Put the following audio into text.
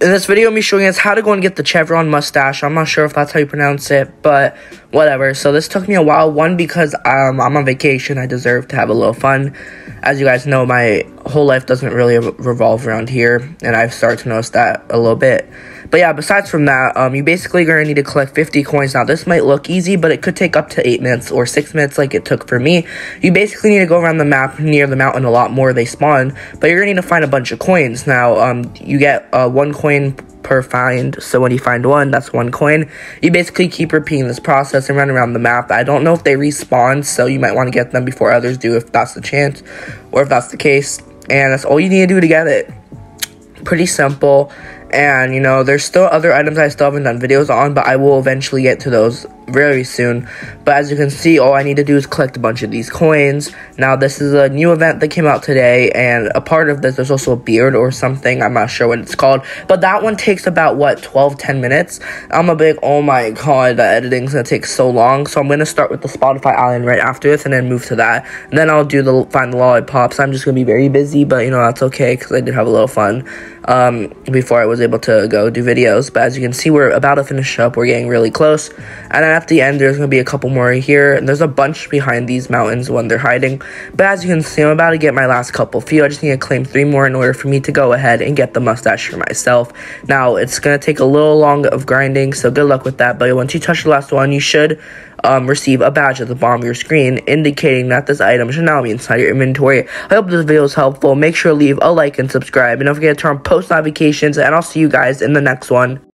in this video, I'm showing us how to go and get the chevron mustache. I'm not sure if that's how you pronounce it, but whatever. So this took me a while. One, because um, I'm on vacation. I deserve to have a little fun. As you guys know, my whole life doesn't really revolve around here, and I've started to notice that a little bit. But yeah, besides from that, um, you basically going to need to collect 50 coins. Now, this might look easy, but it could take up to 8 minutes or 6 minutes like it took for me. You basically need to go around the map near the mountain a lot more. They spawn, but you're going to need to find a bunch of coins. Now, um, you get uh, one coin per find. So when you find one, that's one coin. You basically keep repeating this process and run around the map. I don't know if they respawn, so you might want to get them before others do if that's the chance or if that's the case. And that's all you need to do to get it. Pretty simple. And, you know, there's still other items I still haven't done videos on, but I will eventually get to those very soon. But as you can see, all I need to do is collect a bunch of these coins. Now, this is a new event that came out today, and a part of this, there's also a beard or something. I'm not sure what it's called. But that one takes about, what, 12, 10 minutes? I'm a big, oh my god, the editing's gonna take so long. So I'm gonna start with the Spotify Island right after this, and then move to that. And then I'll do the Find the Lollipops. I'm just gonna be very busy, but, you know, that's okay, because I did have a little fun um, before I was able to go do videos. But as you can see, we're about to finish up. We're getting really close. And then at the end, there's going to be a couple more here. And there's a bunch behind these mountains when they're hiding. But as you can see, I'm about to get my last couple few. I just need to claim three more in order for me to go ahead and get the mustache for myself. Now, it's going to take a little long of grinding, so good luck with that. But once you touch the last one, you should um, receive a badge at the bottom of your screen indicating that this item should now be inside your inventory. I hope this video is helpful. Make sure to leave a like and subscribe. And don't forget to turn on post notifications, and I'll see you guys in the next one.